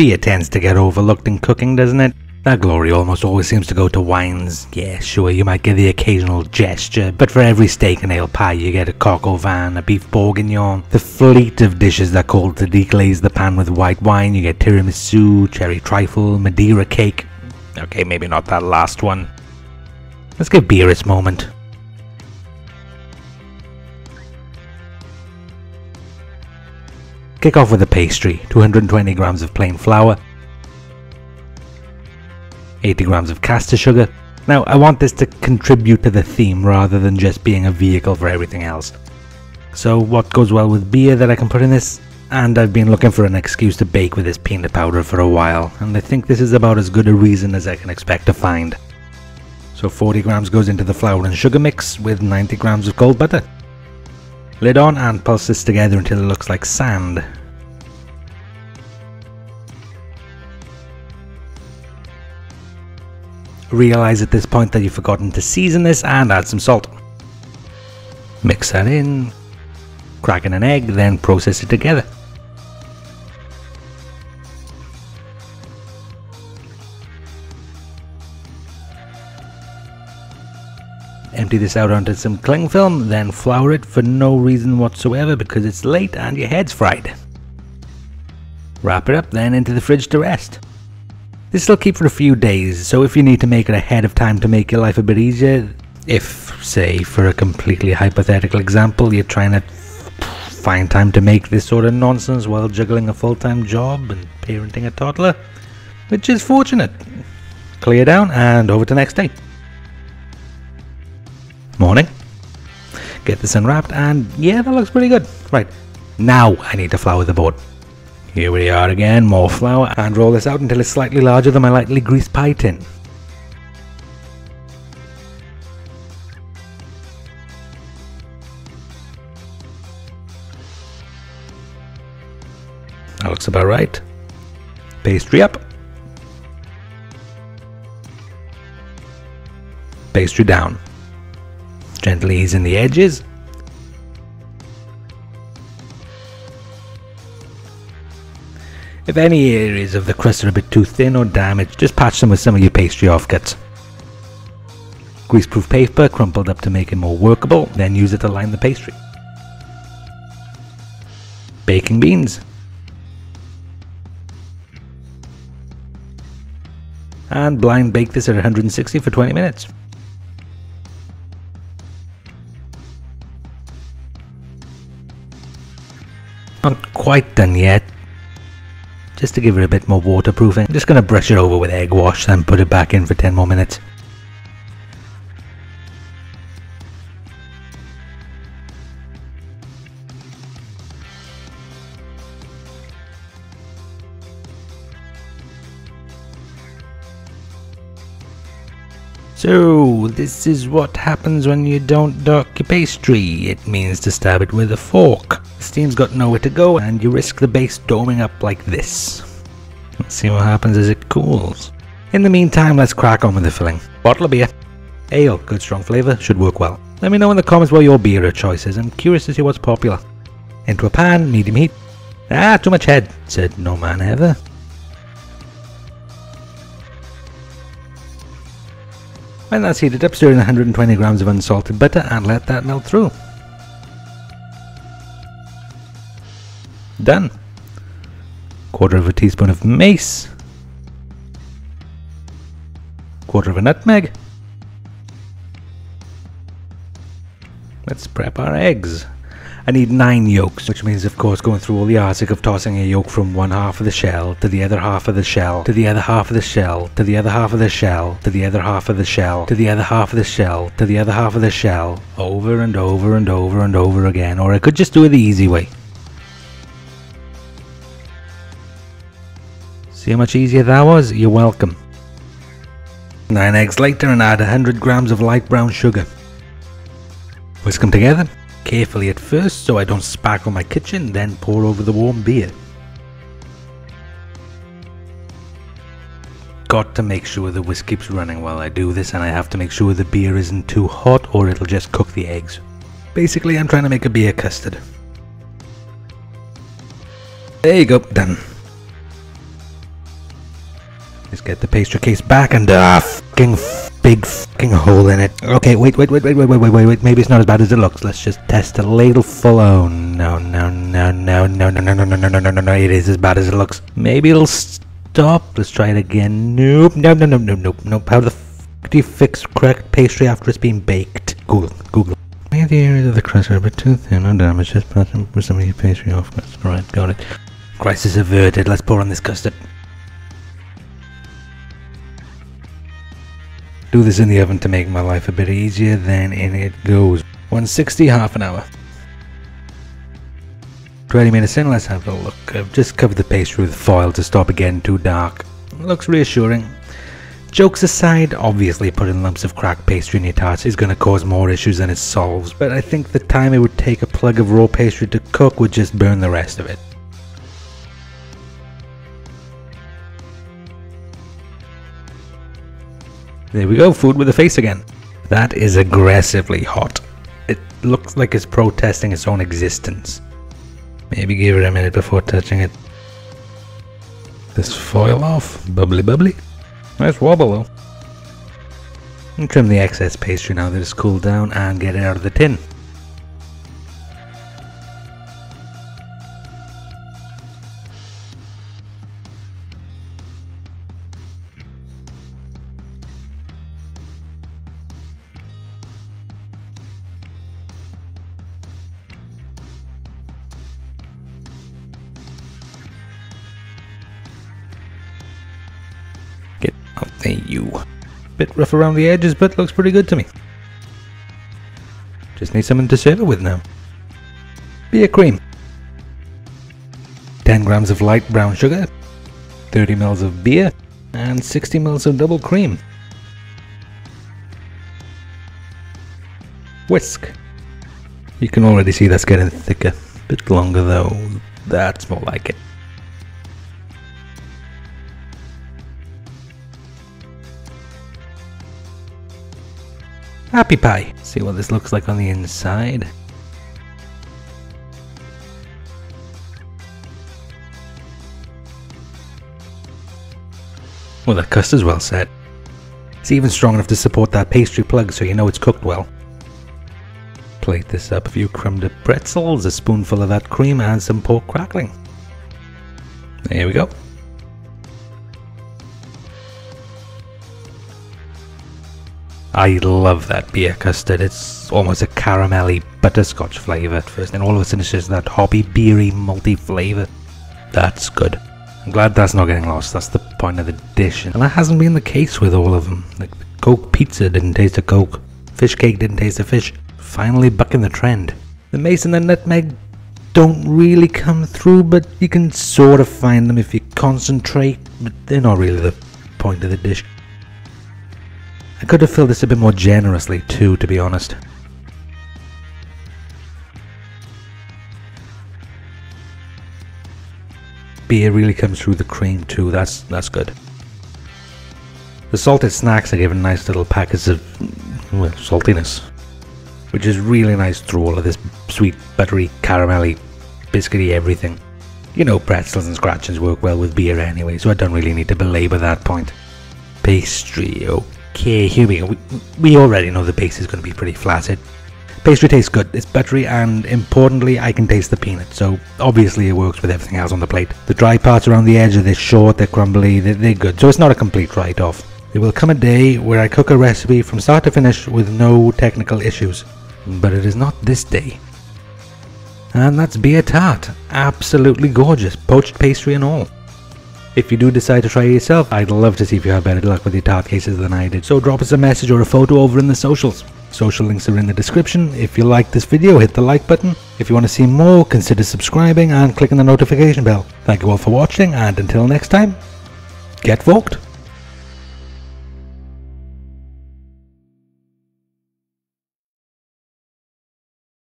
Beer tends to get overlooked in cooking, doesn't it? That glory almost always seems to go to wines. Yeah, sure, you might get the occasional gesture, but for every steak and ale pie, you get a coq au vin, a beef bourguignon, the fleet of dishes that call to deglaze the pan with white wine. You get tiramisu, cherry trifle, Madeira cake. Okay, maybe not that last one. Let's give beer its moment. Kick off with a pastry, 220 grams of plain flour, 80 grams of caster sugar. Now, I want this to contribute to the theme rather than just being a vehicle for everything else. So, what goes well with beer that I can put in this? And I've been looking for an excuse to bake with this peanut powder for a while, and I think this is about as good a reason as I can expect to find. So 40 grams goes into the flour and sugar mix with 90 grams of cold butter. Lid on and pulse this together until it looks like sand. Realize at this point that you've forgotten to season this and add some salt. Mix that in, crack in an egg, then process it together. Empty this out onto some cling film, then flour it for no reason whatsoever because it's late and your head's fried. Wrap it up, then into the fridge to rest. This will keep for a few days, so if you need to make it ahead of time to make your life a bit easier, if, say, for a completely hypothetical example, you're trying to find time to make this sort of nonsense while juggling a full-time job and parenting a toddler, which is fortunate. Clear down and over to next day. Morning. Get this unwrapped and yeah, that looks pretty good. Right, now I need to flour the board. Here we are again, more flour, and roll this out until it's slightly larger than my lightly greased pie tin. That looks about right. Pastry up. Pastry down. Gently easing the edges If any areas of the crust are a bit too thin or damaged, just patch them with some of your pastry offcuts. Greaseproof paper crumpled up to make it more workable, then use it to line the pastry. Baking beans. And blind bake this at 160 for 20 minutes. Not quite done yet, just to give it a bit more waterproofing. I'm just going to brush it over with egg wash then put it back in for 10 more minutes. So, this is what happens when you don't dock your pastry. It means to stab it with a fork. The steam's got nowhere to go and you risk the base doming up like this. Let's see what happens as it cools. In the meantime, let's crack on with the filling. Bottle of beer. Ale, good strong flavour, should work well. Let me know in the comments what your beer of choice is, I'm curious to see what's popular. Into a pan, medium heat. Ah, too much head, said no man ever. When that's heated up, stir in 120 grams of unsalted butter and let that melt through. Done. Quarter of a teaspoon of mace. Quarter of a nutmeg. Let's prep our eggs. I need 9 yolks, which means of course going through all the arsic of tossing a yolk from one half of the shell to the other half of the shell to the other half of the shell to the other half of the shell to the other half of the shell to the other half of the shell to the other half of the shell over and over and over and over again or I could just do it the easy way. See how much easier that was? You're welcome. 9 eggs later and add 100 grams of light brown sugar. Whisk them together Carefully at first so I don't sparkle my kitchen, then pour over the warm beer. Got to make sure the whisk keeps running while I do this and I have to make sure the beer isn't too hot or it'll just cook the eggs. Basically I'm trying to make a beer custard. There you go, done. Let's get the pastry case back and ah, fucking big fucking hole in it. Okay, wait, wait, wait, wait, wait, wait, wait, wait, wait. Maybe it's not as bad as it looks. Let's just test a little full. Oh no, no, no, no, no, no, no, no, no, no, no, no, no, no. It is as bad as it looks. Maybe it'll stop. Let's try it again. Nope, no, no, no, no, nope, nope. How the fuck do you fix cracked pastry after it's been baked? Google, Google. Maybe the areas of the crust are a bit too thin or damaged. Just put some pastry off. Alright, got it. Crisis averted. Let's pour on this custard. Do this in the oven to make my life a bit easier, then in it goes. 160, half an hour. 20 minutes in, let's have a look. I've just covered the pastry with foil to stop it getting too dark. Looks reassuring. Jokes aside, obviously putting lumps of cracked pastry in your tarts is going to cause more issues than it solves, but I think the time it would take a plug of raw pastry to cook would just burn the rest of it. There we go, food with a face again. That is aggressively hot. It looks like it's protesting its own existence. Maybe give it a minute before touching it. This foil off. Bubbly bubbly. Nice wobble though. And trim the excess pastry now that it's cooled down and get it out of the tin. There, you. Bit rough around the edges, but looks pretty good to me. Just need something to serve it with now. Beer cream. 10 grams of light brown sugar, 30 ml of beer, and 60 ml of double cream. Whisk. You can already see that's getting thicker. Bit longer though. That's more like it. Happy Pie. See what this looks like on the inside. Well, the custard's well set. It's even strong enough to support that pastry plug so you know it's cooked well. Plate this up a few crumbed pretzels, a spoonful of that cream and some pork crackling. There we go. I love that beer custard. It's almost a caramelly butterscotch flavour at first, and all of a sudden it's just that hoppy, beery, malty flavour. That's good. I'm glad that's not getting lost. That's the point of the dish, and that hasn't been the case with all of them. Like the Coke pizza didn't taste of Coke, fish cake didn't taste of fish. Finally bucking the trend. The mace and the nutmeg don't really come through, but you can sort of find them if you concentrate. But they're not really the point of the dish. I could have filled this a bit more generously too, to be honest. Beer really comes through the cream too, that's that's good. The salted snacks are given nice little packets of, well, saltiness. Which is really nice through all of this sweet, buttery, caramelly, biscuity everything. You know pretzels and scratchings work well with beer anyway, so I don't really need to belabor that point. Pastry, okay. Okay, here we go. We, already know the base is going to be pretty flaccid. Pastry tastes good, it's buttery and importantly I can taste the peanut, so obviously it works with everything else on the plate. The dry parts around the edge are they're short, they're crumbly, they're, they're good, so it's not a complete write-off. There will come a day where I cook a recipe from start to finish with no technical issues, but it is not this day. And that's beer tart, absolutely gorgeous, poached pastry and all. If you do decide to try it yourself, I'd love to see if you have better luck with your tart cases than I did. So drop us a message or a photo over in the socials. Social links are in the description. If you like this video, hit the like button. If you want to see more, consider subscribing and clicking the notification bell. Thank you all for watching and until next time, get forked.